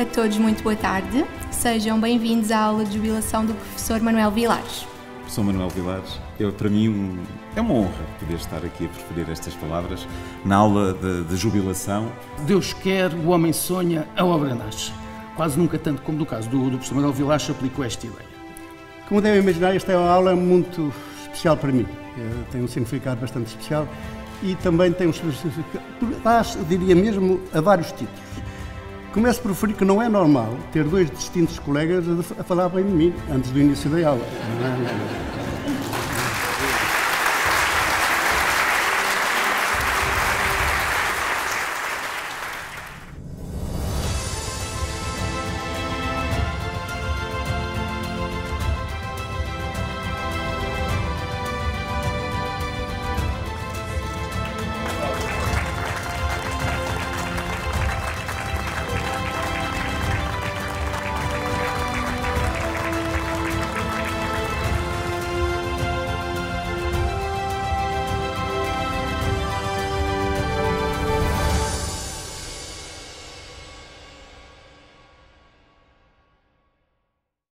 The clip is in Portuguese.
A todos, muito boa tarde. Sejam bem-vindos à aula de jubilação do professor Manuel Vilares. Professor Manuel Vilares, eu, para mim um, é uma honra poder estar aqui a preferir estas palavras na aula de, de jubilação. Deus quer, o homem sonha, a obra nasce. Quase nunca tanto como no caso do, do professor Manuel Vilares aplicou esta ideia. Como devem imaginar, esta é uma aula muito especial para mim. Tem um significado bastante especial e também tem um significado, diria mesmo, a vários títulos. Começo por referir que não é normal ter dois distintos colegas a falar bem de mim antes do início da aula.